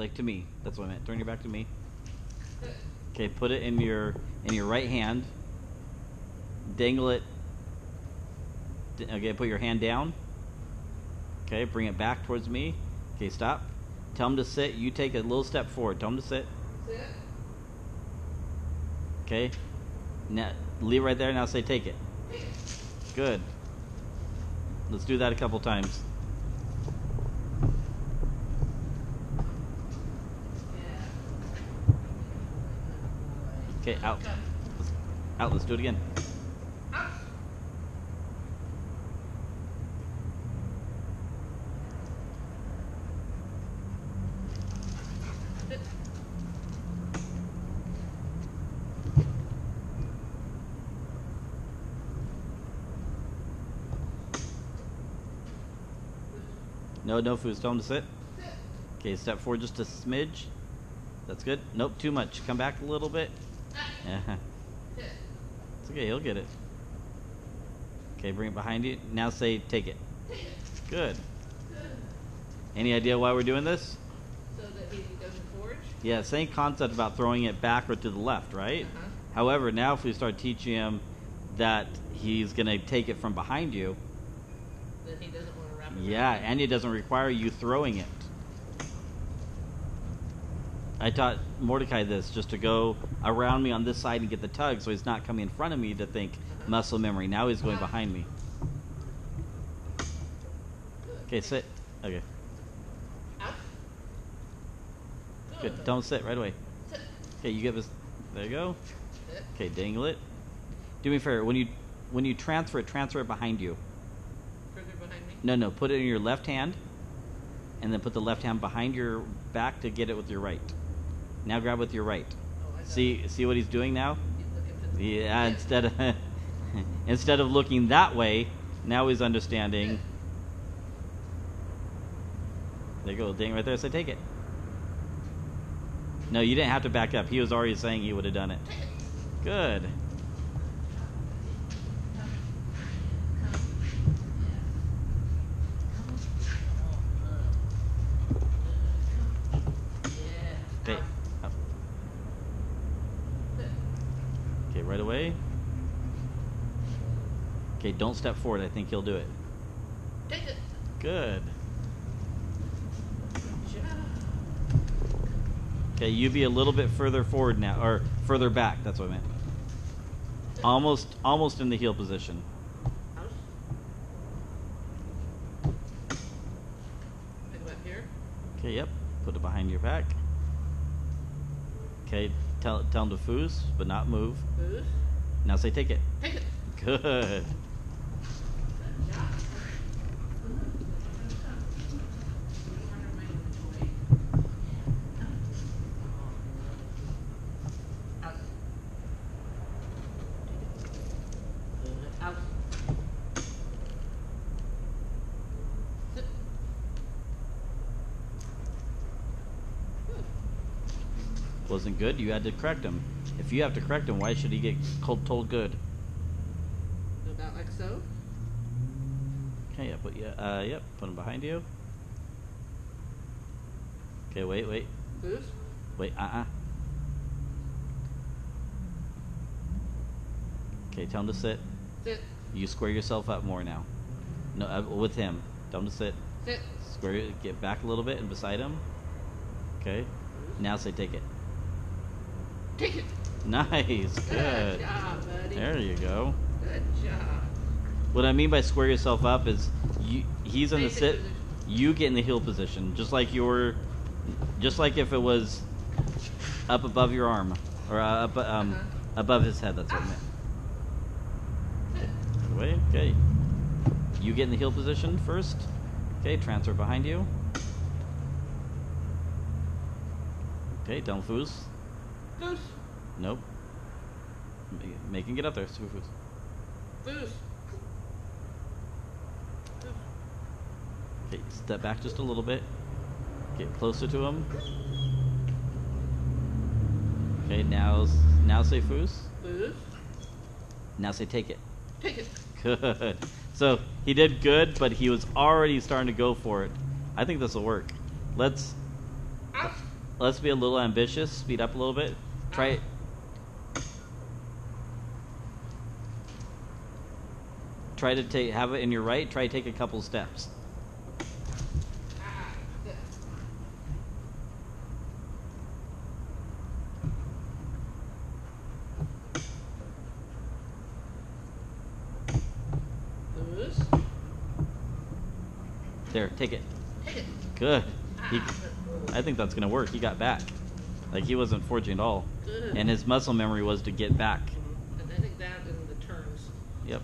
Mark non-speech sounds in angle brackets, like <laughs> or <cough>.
like to me. That's what I meant. Turn your back to me. Okay, put it in your in your right hand. Dangle it. Okay, put your hand down. Okay, bring it back towards me. Okay, stop. Tell him to sit. You take a little step forward. Tell him to sit. Sit. Okay. Now leave right there. Now say take it. Good. Let's do that a couple times. Okay, out. Let's, out. Let's do it again. No, no food. Tell him to sit. Sit. Okay, step forward just a smidge. That's good. Nope, too much. Come back a little bit. Ah. Yeah. <laughs> It's okay, he'll get it. Okay, bring it behind you. Now say take it. Good. Good. Any idea why we're doing this? So that he doesn't forge. Yeah, same concept about throwing it backward to the left, right? Uh-huh. However, now if we start teaching him that he's going to take it from behind you, That he doesn't want to wrap it. yeah, and it doesn't require you throwing it. I taught Mordecai this just to go around me on this side and get the tug so he's not coming in front of me to think muscle memory. Now he's going behind me. Okay, sit. Okay, good. Don't sit right away. Okay, you give us. There you go. Okay, dangle it. Do me a favor. When you when you transfer it, transfer it behind you. Further behind me. No, no. Put it in your left hand, and then put the left hand behind your back to get it with your right. Now grab with your right. Oh, See see what he's doing now? Yeah. Instead of <laughs> instead of looking that way, now he's understanding. There you go, ding right there. So take it. No, you didn't have to back up. He was already saying he would have done it. Good. Yeah. Okay. Out. Up. Sit. Okay, right away. Okay, don't step forward. I think he'll do it. Good. Okay, you be a little bit further forward now, or further back. That's what I meant. Almost, almost in the heel position. Out. Think about here. Okay, yep. Put it behind your back. Okay, tell tell him to foos, but not move. Boost. Now say take it. Take it. <laughs> Good. Wasn't good. You had to correct him. If you have to correct him, why should he get cold, told good? About like so. Okay, yeah, put yeah, uh, yep. Put him behind you. Okay, wait, wait, Boost. wait. Uh, uh Okay, tell him to sit. Sit. You square yourself up more now. No, uh, with him. Tell him to sit. Sit. Square, get back a little bit and beside him. Okay. Now say take it. Nice. Good Good. job, buddy. There you go. Good job. What I mean by square yourself up is you, he's in the sit. position. You get in the heel position, just like your, just like if it was up above your arm or uh, up um, Uh-huh. above his head. That's what I meant. Wait. Okay. You get in the heel position first. Okay. Transfer behind you. Okay. Don't. Nope. Making it up there. Super foos. Okay, step back just a little bit. Get closer to him. Okay, now now say foos. Boost. Now say take it. Take it. Good. So he did good, but he was already starting to go for it. I think this will work. Let's let's be a little ambitious. Speed up a little bit. Try it. Try to take have it in your right. Try to take a couple steps. There, take it. Take it. Good. He, Ah, I think that's gonna work. He got back. Like he wasn't forging at all. And his muscle memory was to get back. Mm-hmm. And I think that and the turns. Yep.